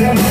Yeah.